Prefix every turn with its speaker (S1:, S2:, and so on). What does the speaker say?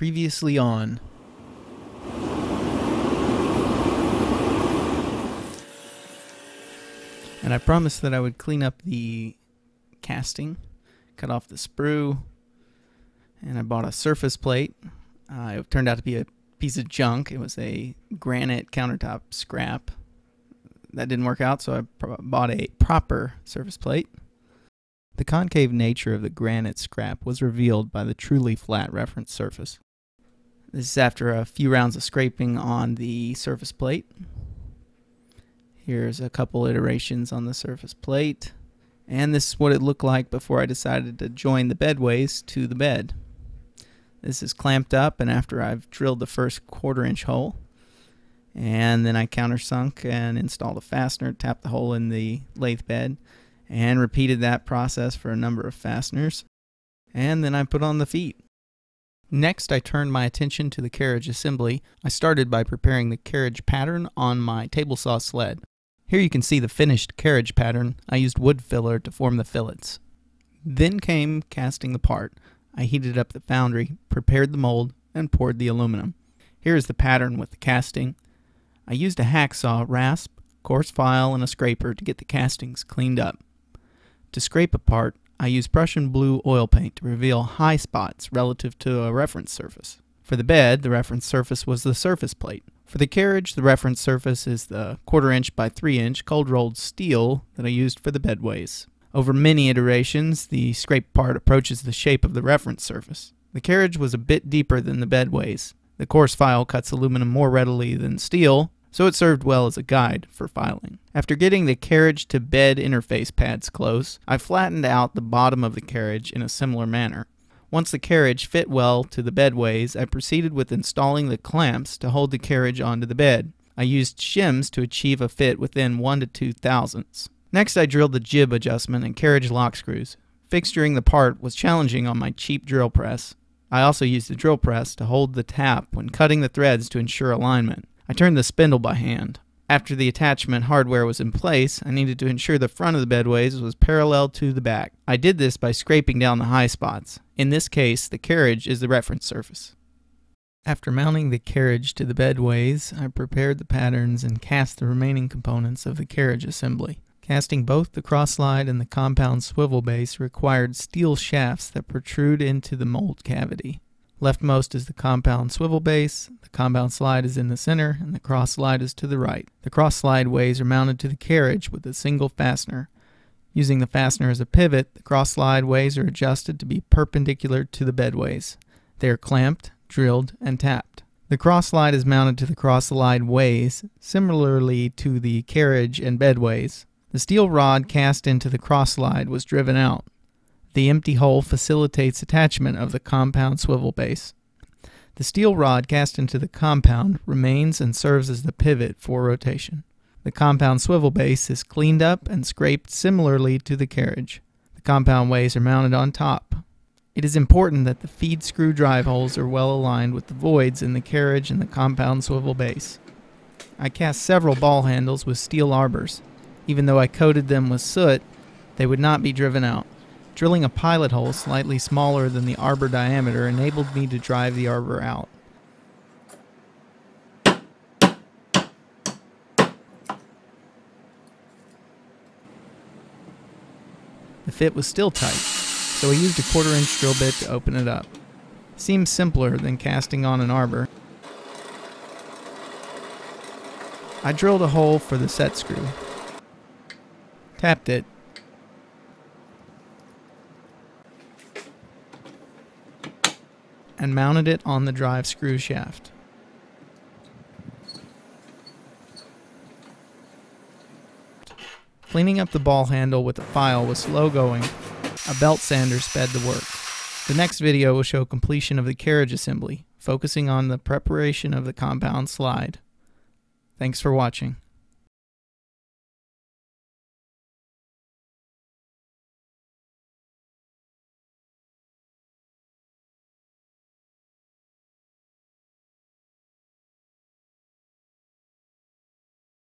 S1: Previously on. And I promised that I would clean up the casting, cut off the sprue, and I bought a surface plate. Uh, it turned out to be a piece of junk. It was a granite countertop scrap. That didn't work out, so I bought a proper surface plate. The concave nature of the granite scrap was revealed by the truly flat reference surface. This is after a few rounds of scraping on the surface plate. Here's a couple iterations on the surface plate. And this is what it looked like before I decided to join the bedways to the bed. This is clamped up, and after I've drilled the first quarter inch hole, and then I countersunk and installed a fastener, tapped the hole in the lathe bed, and repeated that process for a number of fasteners. And then I put on the feet. Next, I turned my attention to the carriage assembly. I started by preparing the carriage pattern on my table saw sled. Here you can see the finished carriage pattern. I used wood filler to form the fillets. Then came casting the part. I heated up the foundry, prepared the mold, and poured the aluminum. Here is the pattern with the casting. I used a hacksaw, rasp, coarse file, and a scraper to get the castings cleaned up. To scrape a part, I used Prussian blue oil paint to reveal high spots relative to a reference surface. For the bed, the reference surface was the surface plate. For the carriage, the reference surface is the quarter inch by three inch cold rolled steel that I used for the bedways. Over many iterations, the scraped part approaches the shape of the reference surface. The carriage was a bit deeper than the bedways. The coarse file cuts aluminum more readily than steel, so it served well as a guide for filing. After getting the carriage to bed interface pads close, I flattened out the bottom of the carriage in a similar manner. Once the carriage fit well to the bedways, I proceeded with installing the clamps to hold the carriage onto the bed. I used shims to achieve a fit within 1 to 2 thousandths. Next, I drilled the gib adjustment and carriage lock screws. Fixturing the part was challenging on my cheap drill press. I also used the drill press to hold the tap when cutting the threads to ensure alignment. I turned the spindle by hand. After the attachment hardware was in place, I needed to ensure the front of the bedways was parallel to the back. I did this by scraping down the high spots. In this case, the carriage is the reference surface. After mounting the carriage to the bedways, I prepared the patterns and cast the remaining components of the carriage assembly. Casting both the cross slide and the compound swivel base required steel shafts that protrude into the mold cavity. Leftmost is the compound swivel base, the compound slide is in the center, and the cross slide is to the right. The cross slide ways are mounted to the carriage with a single fastener. Using the fastener as a pivot, the cross slide ways are adjusted to be perpendicular to the bedways. They are clamped, drilled, and tapped. The cross slide is mounted to the cross slide ways, similarly to the carriage and bedways. The steel rod cast into the cross slide was driven out. The empty hole facilitates attachment of the compound swivel base. The steel rod cast into the compound remains and serves as the pivot for rotation. The compound swivel base is cleaned up and scraped similarly to the carriage. The compound ways are mounted on top. It is important that the feed screw drive holes are well aligned with the voids in the carriage and the compound swivel base. I cast several ball handles with steel arbors. Even though I coated them with soot, they would not be driven out. Drilling a pilot hole slightly smaller than the arbor diameter enabled me to drive the arbor out. The fit was still tight, so I used a quarter inch drill bit to open it up. Seems simpler than casting on an arbor. I drilled a hole for the set screw, tapped it, and mounted it on the drive screw shaft. Cleaning up the ball handle with a file was slow going. A belt sander sped the work. The next video will show completion of the carriage assembly, focusing on the preparation of the compound slide. Thanks for watching.